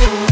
you.